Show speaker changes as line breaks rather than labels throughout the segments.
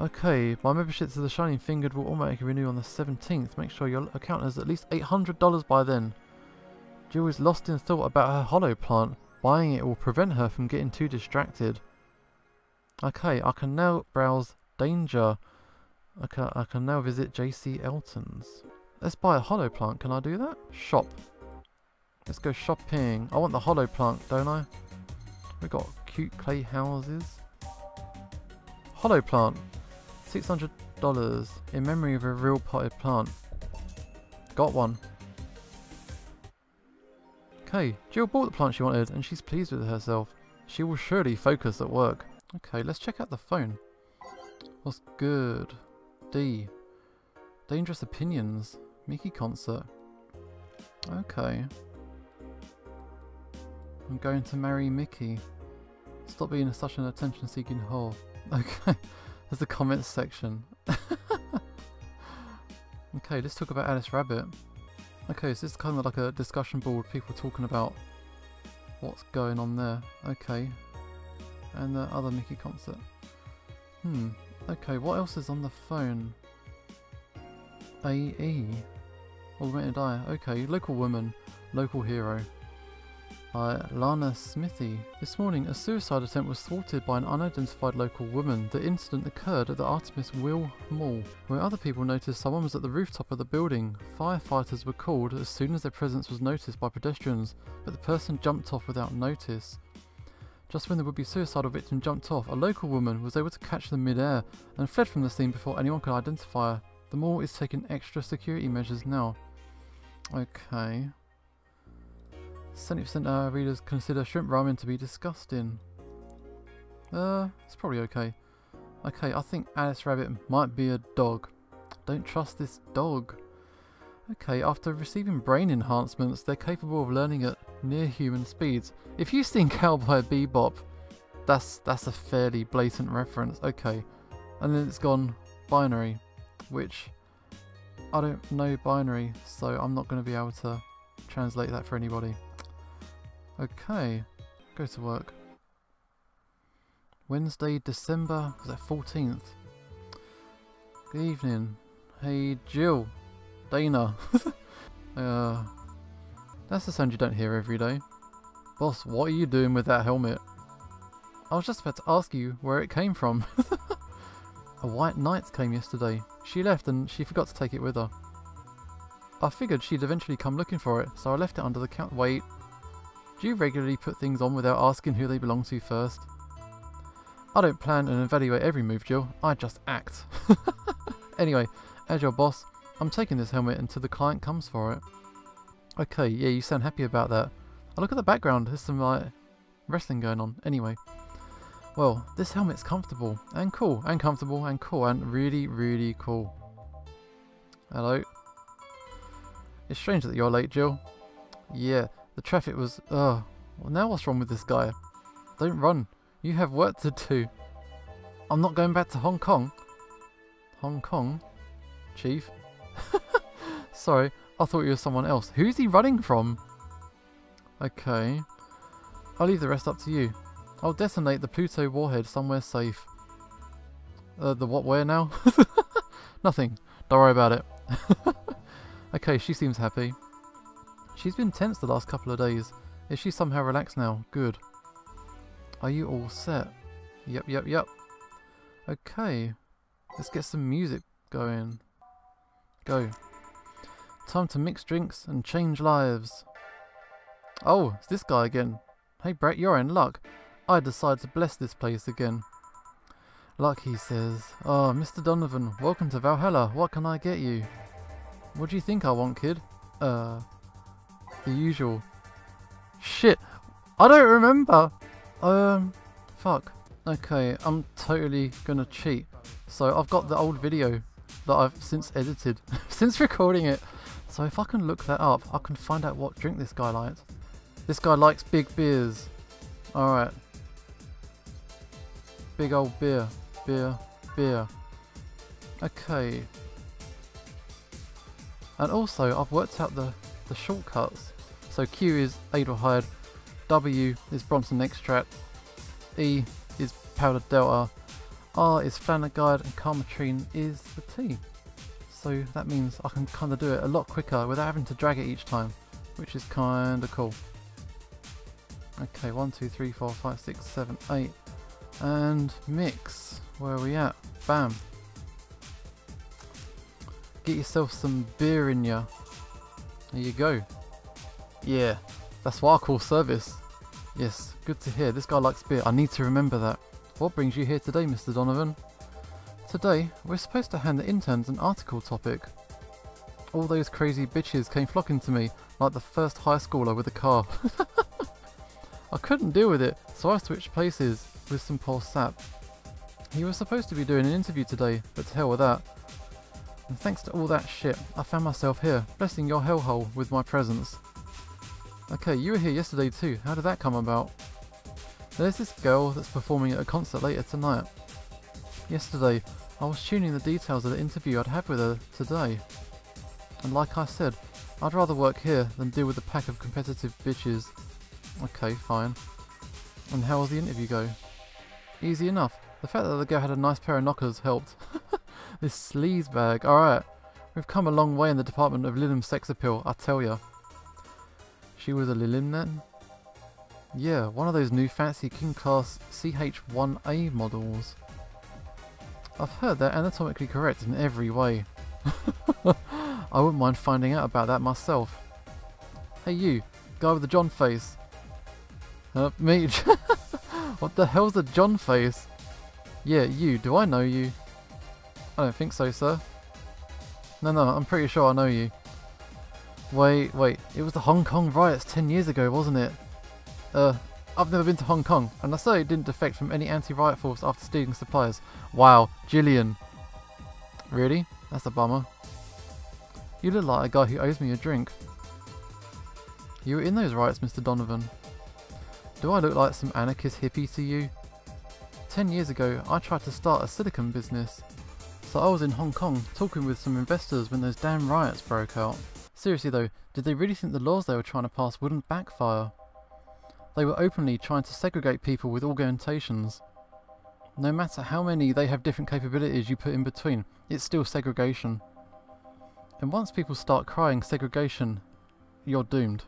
Okay, my membership to the Shining Fingered will automatically renew on the 17th. Make sure your account has at least $800 by then. Jill is lost in thought about her hollow plant. Buying it will prevent her from getting too distracted. Okay, I can now browse Danger. I can, I can now visit JC Elton's. Let's buy a hollow plant. Can I do that? Shop. Let's go shopping. I want the hollow plant, don't I? We got cute clay houses. Hollow plant. $600 in memory of a real potted plant. Got one. Okay, Jill bought the plant she wanted and she's pleased with herself. She will surely focus at work. Okay, let's check out the phone. What's good? D. Dangerous Opinions. Mickey concert. Okay. I'm going to marry Mickey. Stop being such an attention-seeking whore. Okay. There's the comments section. okay, let's talk about Alice Rabbit. Okay, so this is kind of like a discussion board, people talking about what's going on there. Okay. And the other Mickey concert. Hmm. Okay, what else is on the phone? AE. Augmented Eye. Okay, local woman. Local hero by Lana Smithy. This morning, a suicide attempt was thwarted by an unidentified local woman. The incident occurred at the Artemis Wheel Mall, where other people noticed someone was at the rooftop of the building. Firefighters were called as soon as their presence was noticed by pedestrians, but the person jumped off without notice. Just when the would-be suicidal victim jumped off, a local woman was able to catch them mid-air and fled from the scene before anyone could identify her. The mall is taking extra security measures now. Okay. 70% uh, readers consider shrimp ramen to be disgusting. Uh, it's probably okay. Okay, I think Alice Rabbit might be a dog. Don't trust this dog. Okay, after receiving brain enhancements, they're capable of learning at near human speeds. If you've seen Cowboy Bebop, that's that's a fairly blatant reference. Okay, and then it's gone binary, which I don't know binary, so I'm not going to be able to translate that for anybody. Okay, go to work. Wednesday, December, was that 14th? Good evening. Hey, Jill. Dana. uh, that's the sound you don't hear every day. Boss, what are you doing with that helmet? I was just about to ask you where it came from. A white knight came yesterday. She left and she forgot to take it with her. I figured she'd eventually come looking for it, so I left it under the count. Wait, do you regularly put things on without asking who they belong to first? I don't plan and evaluate every move, Jill. I just act. anyway, as your boss, I'm taking this helmet until the client comes for it. Okay, yeah, you sound happy about that. I look at the background. There's some like wrestling going on. Anyway. Well, this helmet's comfortable and cool and comfortable and cool and really, really cool. Hello. It's strange that you're late, Jill. Yeah, the traffic was... Oh, well now what's wrong with this guy? Don't run. You have work to do. I'm not going back to Hong Kong. Hong Kong? Chief? Sorry, I thought you were someone else. Who's he running from? Okay. I'll leave the rest up to you. I'll detonate the Pluto warhead somewhere safe. Uh, the what where now? Nothing. Don't worry about it. okay, she seems happy. She's been tense the last couple of days. Is she somehow relaxed now? Good. Are you all set? Yep, yep, yep. Okay. Let's get some music going. Go. Time to mix drinks and change lives. Oh, it's this guy again. Hey brat, you're in luck. I decide to bless this place again. Luck, he says. Oh, Mr. Donovan, welcome to Valhalla. What can I get you? What do you think I want, kid? Uh, the usual. Shit, I don't remember. Um, fuck. Okay, I'm totally gonna cheat. So I've got the old video that I've since edited, since recording it. So if I can look that up, I can find out what drink this guy likes. This guy likes big beers. Alright. Big old beer. Beer. Beer. Okay. And also, I've worked out the, the shortcuts. So Q is Adelhyde, W is Bronson extract, E is powdered delta, R is Flanagide and Karmatrine is the T. So that means I can kind of do it a lot quicker without having to drag it each time, which is kind of cool. Okay, one, two, three, four, five, six, seven, eight, and mix. Where are we at? Bam. Get yourself some beer in ya. There you go. Yeah, that's what I call service. Yes, good to hear. This guy likes beer. I need to remember that. What brings you here today, Mr. Donovan? Today, we're supposed to hand the interns an article topic. All those crazy bitches came flocking to me like the first high schooler with a car. I couldn't deal with it, so I switched places with some Paul Sap. He was supposed to be doing an interview today, but to hell with that. And thanks to all that shit, I found myself here, blessing your hellhole with my presence. Okay, you were here yesterday too. How did that come about? There's this girl that's performing at a concert later tonight. Yesterday, I was tuning the details of the interview I'd have with her today. And like I said, I'd rather work here than deal with a pack of competitive bitches. Okay, fine. And how was the interview go? Easy enough. The fact that the girl had a nice pair of knockers helped. this sleaze bag. Alright. We've come a long way in the department of Lilim sex appeal, I tell ya. She was a then? Yeah, one of those new fancy King Class CH1A models. I've heard they're anatomically correct in every way. I wouldn't mind finding out about that myself. Hey you, guy with the John face. Uh, me? what the hell's a John face? Yeah, you, do I know you? I don't think so, sir. No, no, I'm pretty sure I know you. Wait, wait, it was the Hong Kong riots 10 years ago, wasn't it? Uh, I've never been to Hong Kong, and I certainly didn't defect from any anti-riot force after stealing supplies. Wow, Jillian. Really? That's a bummer. You look like a guy who owes me a drink. You were in those riots, Mr. Donovan. Do I look like some anarchist hippie to you? Ten years ago, I tried to start a silicon business. So I was in Hong Kong talking with some investors when those damn riots broke out. Seriously though, did they really think the laws they were trying to pass wouldn't backfire? They were openly trying to segregate people with augmentations. No matter how many they have different capabilities you put in between, it's still segregation. And once people start crying segregation, you're doomed.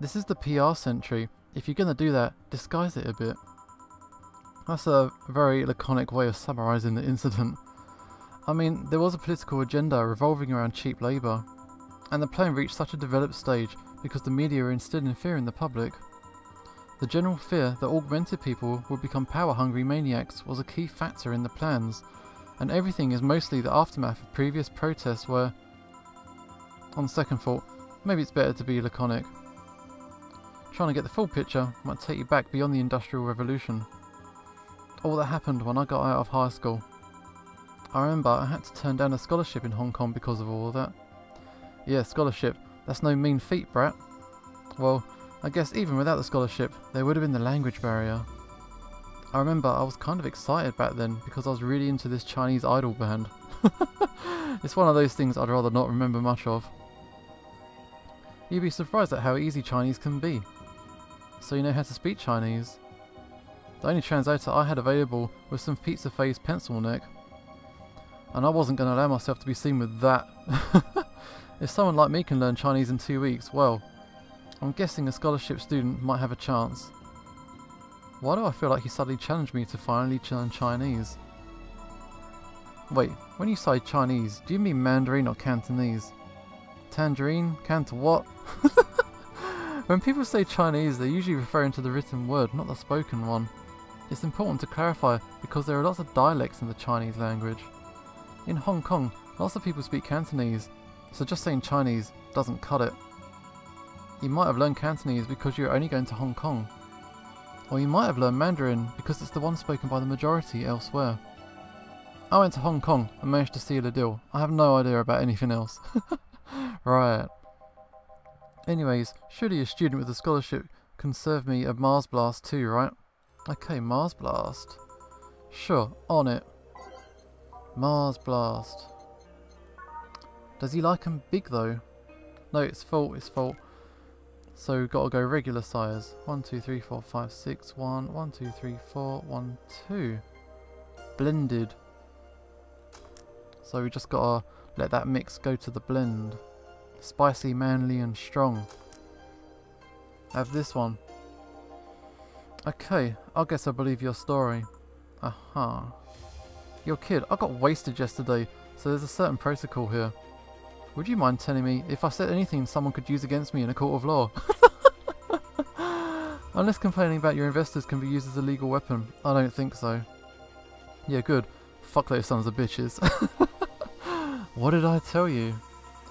This is the PR century. If you're gonna do that, disguise it a bit. That's a very laconic way of summarising the incident. I mean, there was a political agenda revolving around cheap labour, and the plan reached such a developed stage because the media were fear in the public. The general fear that augmented people would become power-hungry maniacs was a key factor in the plans, and everything is mostly the aftermath of previous protests where, on second thought, maybe it's better to be laconic. Trying to get the full picture might take you back beyond the Industrial Revolution. All that happened when I got out of high school. I remember I had to turn down a scholarship in Hong Kong because of all of that. Yeah, scholarship. That's no mean feat, brat. Well, I guess even without the scholarship, there would have been the language barrier. I remember I was kind of excited back then because I was really into this Chinese idol band. it's one of those things I'd rather not remember much of. You'd be surprised at how easy Chinese can be. So you know how to speak Chinese. The only translator I had available was some pizza-faced pencil neck. And I wasn't going to allow myself to be seen with that. if someone like me can learn Chinese in two weeks, well, I'm guessing a scholarship student might have a chance. Why do I feel like he suddenly challenged me to finally learn Chinese? Wait, when you say Chinese, do you mean Mandarin or Cantonese? Tangerine? Canto what? when people say Chinese, they're usually referring to the written word, not the spoken one. It's important to clarify because there are lots of dialects in the Chinese language. In Hong Kong, lots of people speak Cantonese, so just saying Chinese doesn't cut it. You might have learned Cantonese because you're only going to Hong Kong. Or you might have learned Mandarin because it's the one spoken by the majority elsewhere. I went to Hong Kong and managed to seal a deal. I have no idea about anything else. right. Anyways, surely a student with a scholarship can serve me a Mars Blast too, right? Okay, Mars Blast. Sure, on it. Mars Blast. Does he like them big though? No, it's full, it's full. So gotta go regular size. 1, 2, 3, 4, 5, 6, 1, 1, 2, 3, 4, 1, 2. blended. So we just gotta let that mix go to the blend. Spicy, manly and strong. Have this one. Okay, I guess I believe your story. Aha. Your kid, I got wasted yesterday, so there's a certain protocol here. Would you mind telling me if I said anything someone could use against me in a court of law? Unless complaining about your investors can be used as a legal weapon. I don't think so. Yeah, good. Fuck those sons of bitches. what did I tell you?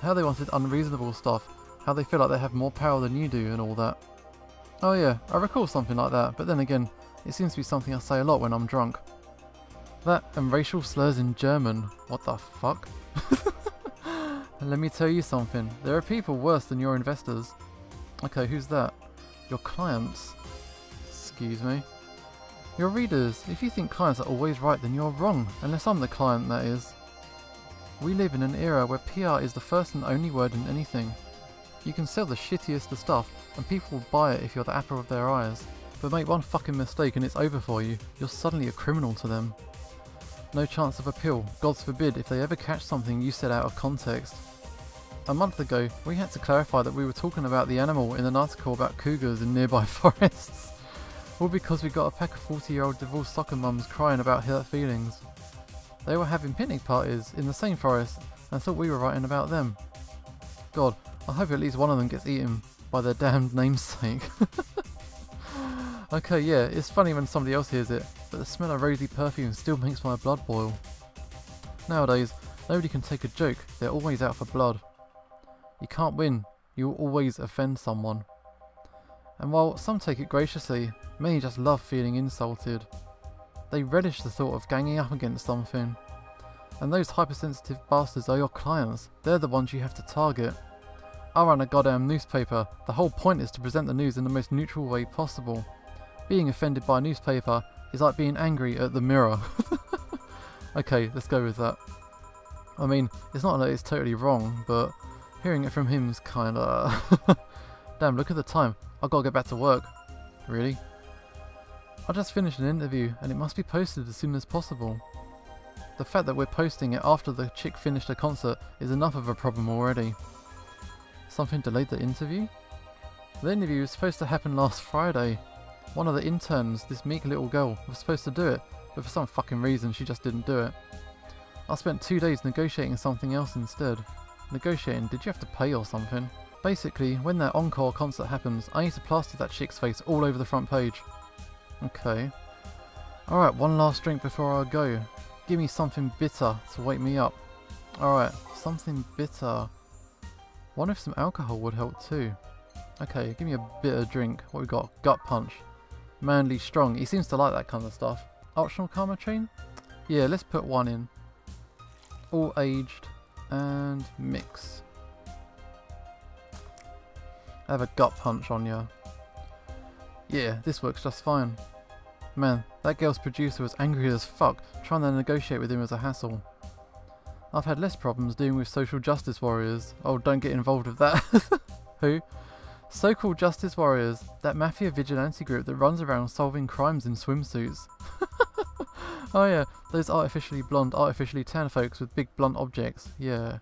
How they wanted unreasonable stuff. How they feel like they have more power than you do and all that. Oh yeah, I recall something like that, but then again, it seems to be something I say a lot when I'm drunk. That and racial slurs in German. What the fuck? Let me tell you something. There are people worse than your investors. Okay, who's that? Your clients. Excuse me. Your readers. If you think clients are always right, then you're wrong. Unless I'm the client, that is. We live in an era where PR is the first and only word in anything. You can sell the shittiest of stuff, and people will buy it if you're the apple of their eyes. But make one fucking mistake and it's over for you. You're suddenly a criminal to them. No chance of appeal. Gods forbid if they ever catch something you said out of context. A month ago, we had to clarify that we were talking about the animal in an article about cougars in nearby forests. All because we got a pack of 40 year old divorced soccer mums crying about hurt feelings. They were having picnic parties in the same forest and thought we were writing about them. God, I hope at least one of them gets eaten by their damned namesake. okay, yeah, it's funny when somebody else hears it, but the smell of rosy perfume still makes my blood boil. Nowadays, nobody can take a joke, they're always out for blood. You can't win, you will always offend someone. And while some take it graciously, many just love feeling insulted. They relish the thought of ganging up against something. And those hypersensitive bastards are your clients, they're the ones you have to target. I run a goddamn newspaper, the whole point is to present the news in the most neutral way possible. Being offended by a newspaper is like being angry at the mirror. okay, let's go with that. I mean, it's not that it's totally wrong, but hearing it from him's kinda... Damn, look at the time. I've got to get back to work. Really? I just finished an interview and it must be posted as soon as possible. The fact that we're posting it after the chick finished her concert is enough of a problem already. Something delayed the interview? The interview was supposed to happen last Friday. One of the interns, this meek little girl, was supposed to do it, but for some fucking reason she just didn't do it. I spent two days negotiating something else instead. Negotiating, did you have to pay or something? Basically, when that encore concert happens, I need to plaster that chick's face all over the front page. Okay. Alright, one last drink before I go. Give me something bitter to wake me up. Alright, something bitter. Wonder if some alcohol would help too. Okay, give me a bitter drink. What we got? Gut punch. Manly strong. He seems to like that kind of stuff. Optional Karmatrine? Yeah, let's put one in. All aged and mix. I have a gut punch on you. Yeah, this works just fine. Man, that girl's producer was angry as fuck, trying to negotiate with him as a hassle. I've had less problems dealing with social justice warriors. Oh, don't get involved with that. Who? So-called justice warriors, that mafia vigilante group that runs around solving crimes in swimsuits. oh yeah, those artificially blonde, artificially tan folks with big blunt objects, yeah.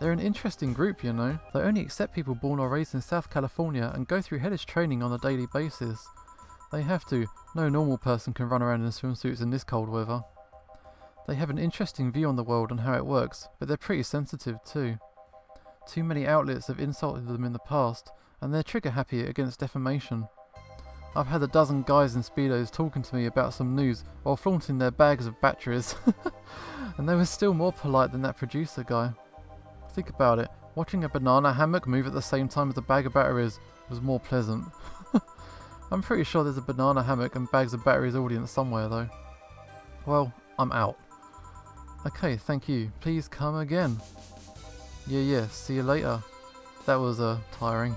They're an interesting group, you know. They only accept people born or raised in South California and go through hellish training on a daily basis. They have to. No normal person can run around in swimsuits in this cold weather. They have an interesting view on the world and how it works, but they're pretty sensitive too. Too many outlets have insulted them in the past, and they're trigger happy against defamation. I've had a dozen guys in Speedos talking to me about some news while flaunting their bags of batteries. and they were still more polite than that producer guy. Think about it, watching a banana hammock move at the same time as a bag of batteries was more pleasant. I'm pretty sure there's a banana hammock and bags of batteries audience somewhere though. Well, I'm out. Okay, thank you. Please come again. Yeah, yeah, see you later. That was uh, tiring.